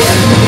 Yeah.